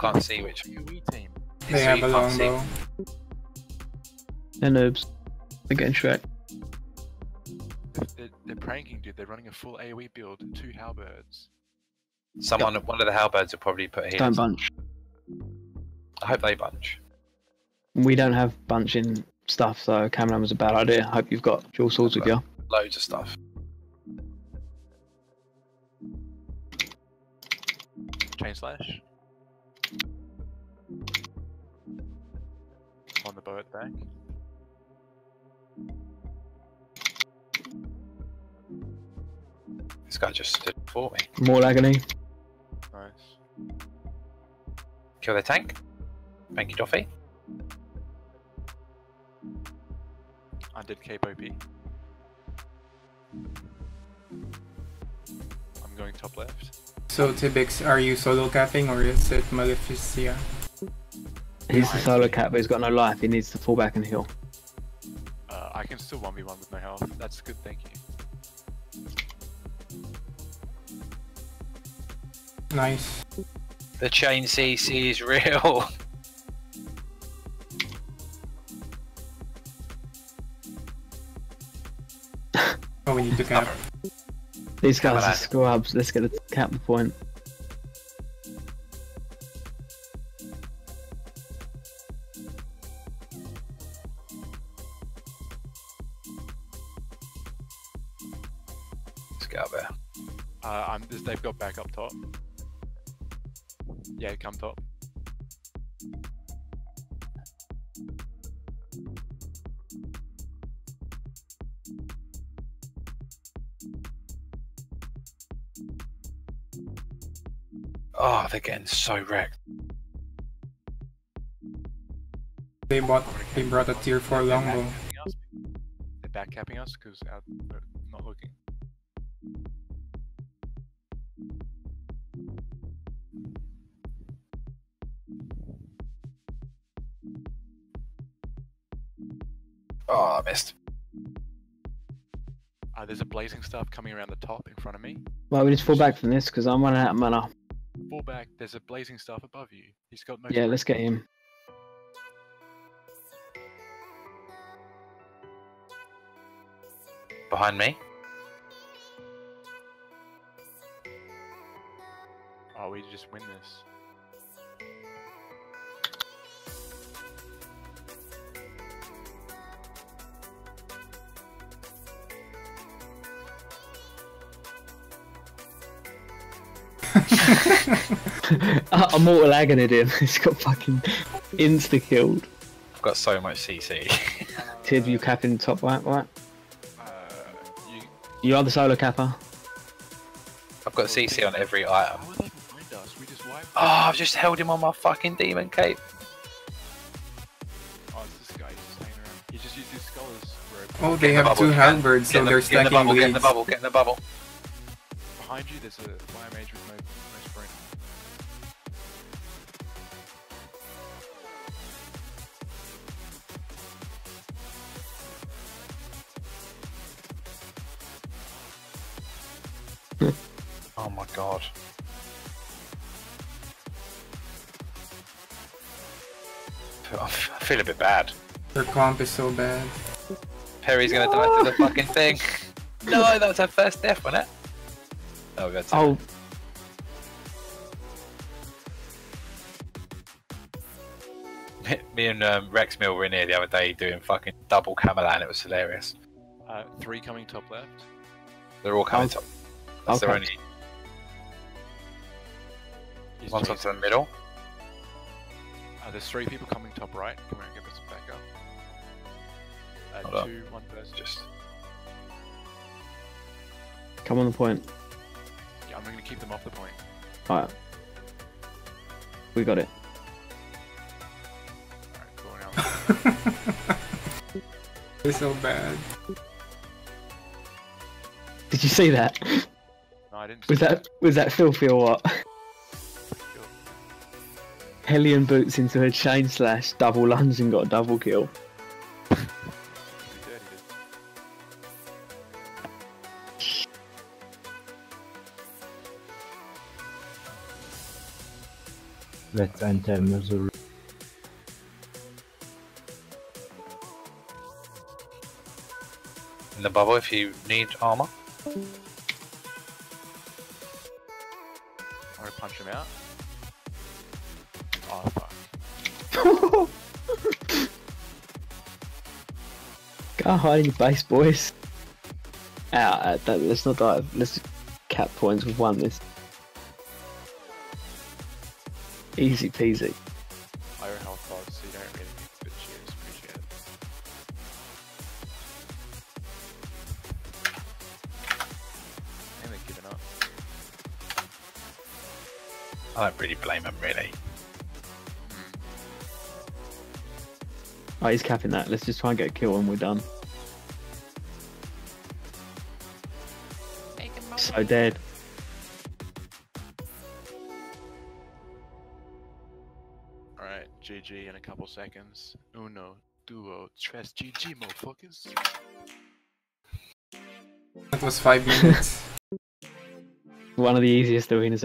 Can't see which. AoE team. They so have a longbow. They're noobs. They're getting Shrek. They're, they're pranking, dude. They're running a full AoE build, two halberds. Someone, one of the halberds will probably put here. Don't bunch. I hope they bunch. We don't have bunching stuff, so Cameron was a bad idea. Hope you've got dual swords with you. Loads of stuff. Chain slash. On the bow at the back. This guy just stood for me. More agony. Nice. Kill the tank. Thank you, Doffy. I did cape OP. I'm going top left. So Tibix, are you solo capping or is it Maleficia? He's the solo cat, but he's got no life. He needs to fall back and heal. Uh, I can still 1v1 with no health. That's good, thank you. Nice. The chain CC is real. Oh, we need to cap. These guys Cameron. are scrubs. Let's get a cap the point. Let's get up there. Uh, I'm, this, they've got back up top. Yeah, come top. Oh, they're getting so wrecked. They bought, they brought a tier 4 longbow. They're backcapping us because we're not looking. Oh, I missed. Uh, there's a blazing staff coming around the top in front of me. Well, we just fall back from this because I'm running out of mana. Fall back. There's a blazing staff above you. He's got no. Yeah, let's get him. Behind me. Oh, we just win this. a mortal agony him. He's got fucking insta killed. I've got so much CC. Tib, you capping top right, right? Uh, you. You are the solo capper. I've got CC on every item. How are they behind us? We just wiped. Oh, I've just held him on my fucking demon cape. Oh, it's this guy. He's just hanging around. He just used his scholars robe. Oh, they Get in the have two bubble, halberds, so they're get the stacking bubble, get in the bubble, get in the bubble. Behind you, there's a fire mage with no, no sprint. Oh my god. I feel a bit bad. Their comp is so bad. Perry's gonna die to the fucking thing. No, that was her first death, wasn't it? Oh, we got to. Oh, Me and um, Rex Mill were in here the other day doing fucking double Camlann. It was hilarious. Uh, three coming top left. They're all coming Oh. top. That's their okay. only He's one's chasing onto the middle. Uh, there's three people coming top right. Come around, give us a back up. Uh, Hold up. two, one person. Just come on the point. Yeah, I'm gonna keep them off the point. Alright. We got it. Alright, cool now. They're so bad. Did you see that? no, I didn't. Was see that was that filthy or what? Cool. Hellion boots into a chain slash, double lunge and got a double kill. Let's enter Missouri. In the bubble if you need armor. I'm gonna punch him out. Oh fuck. Go hide in your base, boys. Out. Uh, that, let's not dive. Let's cap points. We've won this. Easy peasy. Iron health pods, so you don't really need to, but cheers, appreciate it. And they're giving up. I don't really blame him really. Oh, he's capping that. Let's just try and get a kill and we're done. So dead. GG in a couple seconds. Uno, duo, tres, GG, motherfuckers. That was five minutes. One of the easiest arenas